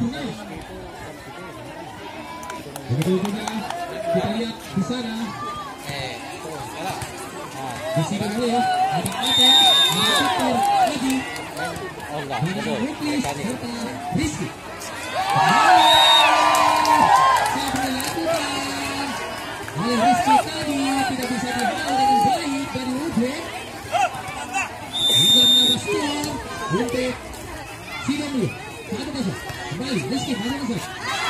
Purnama. Begitu juga kita lihat di sana di sini dulu ada Aten, ada Victor, lagi oh enggak, ada Tadi. serta Rizky. Oleh Rizky tadi tidak bisa dihalau dengan baik dari Ube. Hingga menambah skor untuk. Satu kosong. Kembali Rizky satu kosong. Boni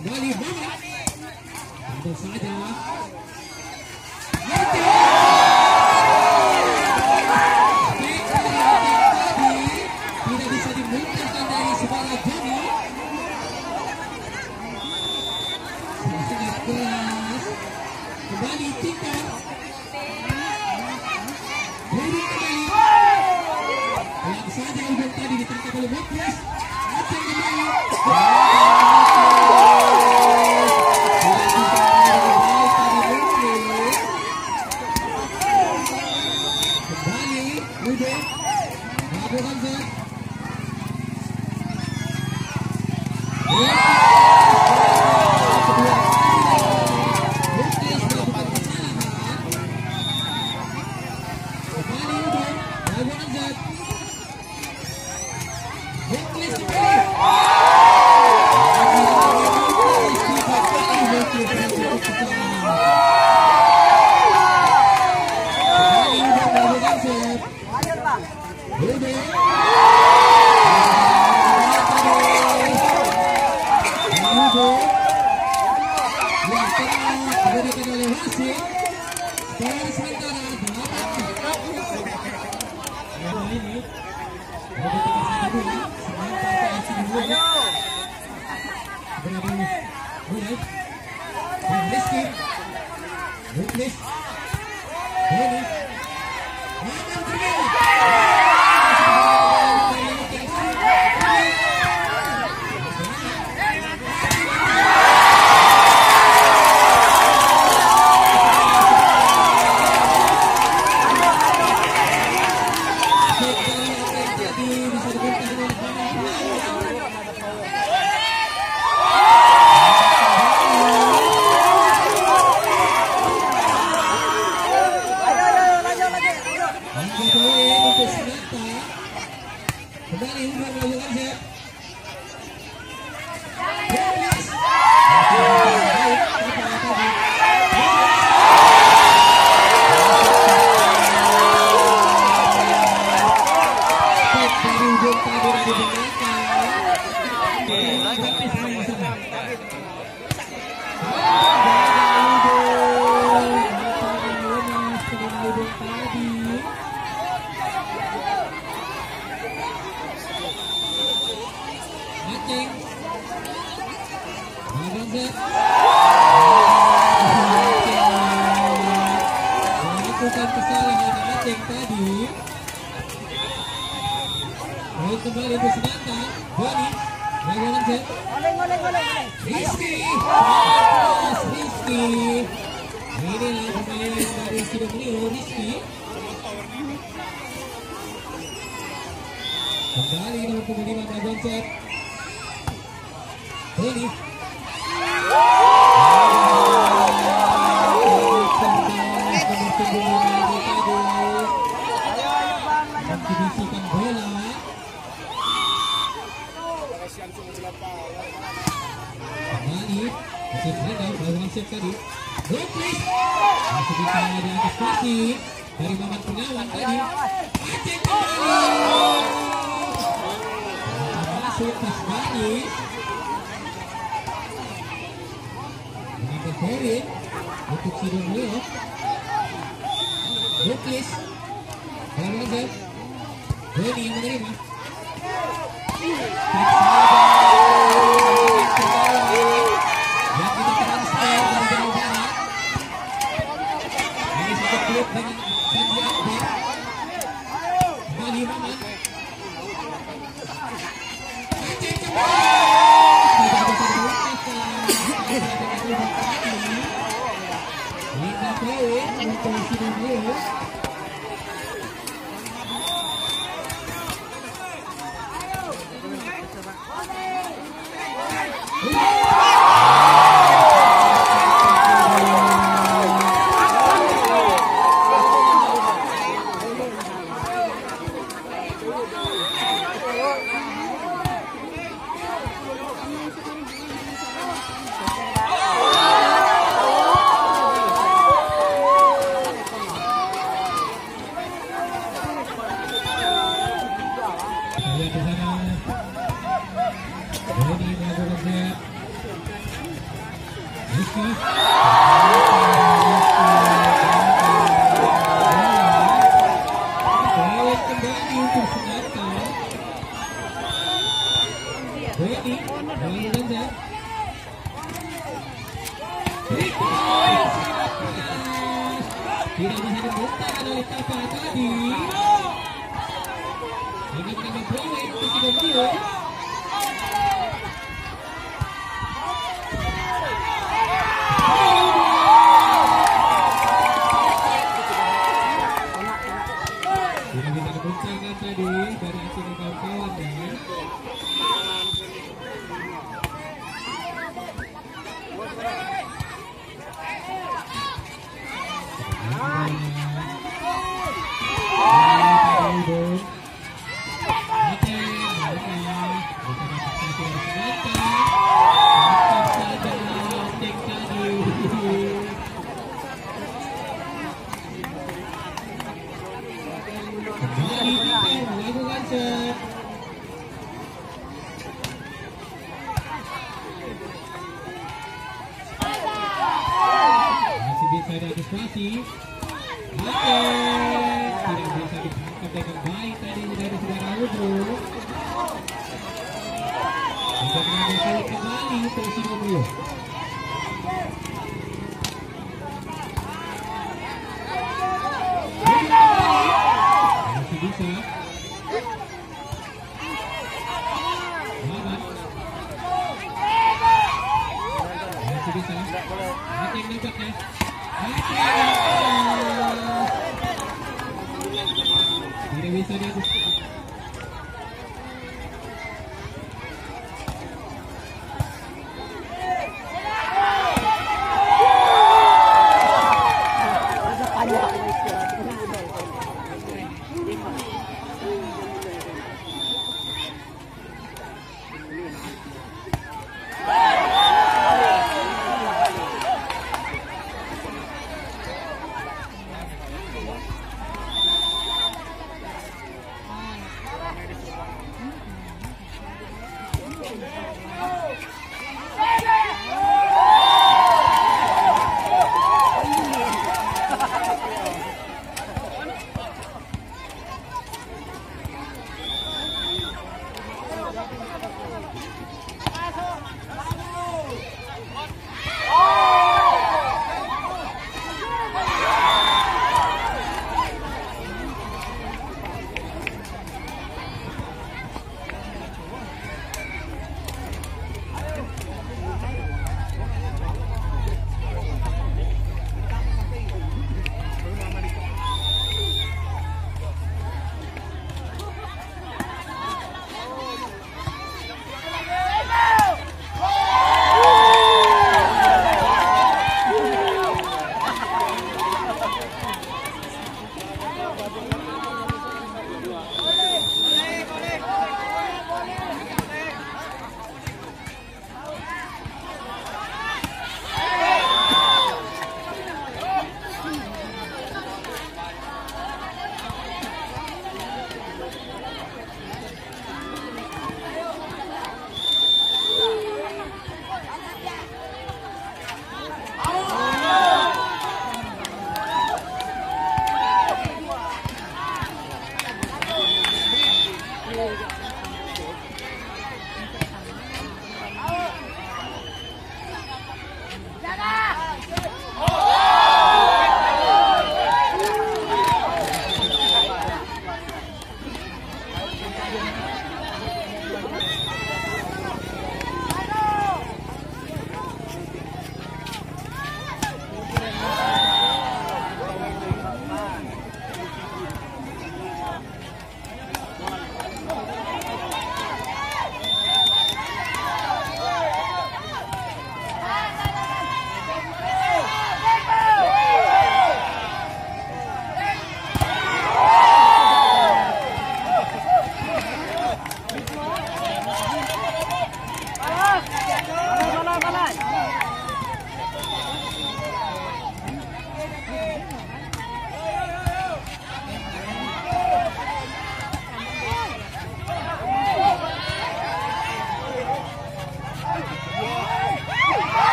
kembali dari sangat kembali kembali Pelan saja tadi ditangkap oleh Aceh kembali Kembali Ude Melakukan set Kedua Thank. Melakukan kesalahan Acing tadi. Lalu kembali disenangkan. Boni. Bagaimana cek? Rizky. Rizky. Inilah pemain dari Sidomio Rizky. Kembali nomor 25 Tadi Mendistribusikan bola kembali masih tadi masih dari tadi Aceh kembali masuk Kasbani mengambil poin untuk Sidomulyo Ruklis bawa set Boni yang menerima yang Boni melakukan set. Rizky. Tidak bisa dibuktikan oleh Tapa tadi. Ini menambah poin untuk Sidomulyo. Ini kita kebencangan tadi dari Aceh dan kawan-kawan ya. Kembali Peter melakukan set. Masih bisa diantisipasi. Oke, tidak bisa ditangkap dengan baik tadi mengambil poin kembali untuk